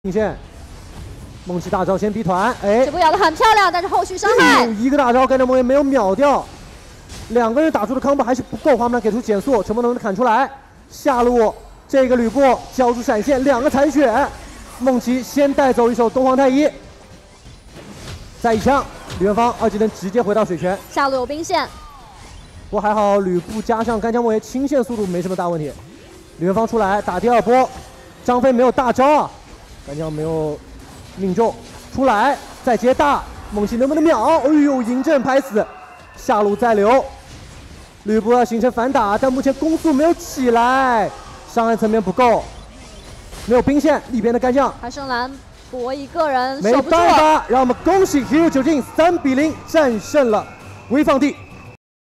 兵线，梦琪大招先逼团，哎。这，波咬的很漂亮，但是后续伤害。用一个大招，干将梦也没有秒掉，两个人打出的 combo 还是不够，花木兰给出减速，陈梦能不能砍出来？下路这个吕布交出闪现，两个残血，梦琪先带走一手东皇太一，再一枪，李元芳二技能直接回到水泉，下路有兵线，不过还好吕布加上干将莫邪清线速度没什么大问题，李元芳出来打第二波，张飞没有大招啊，干将没有命中，出来再接大，梦琪能不能秒？哎呦，嬴政拍死，下路再留，吕布要形成反打，但目前攻速没有起来，伤害层面不够，没有兵线，里边的干将还剩蓝博一个人没。办法，让我们恭喜 Hero 九进三比零战胜了潍坊地。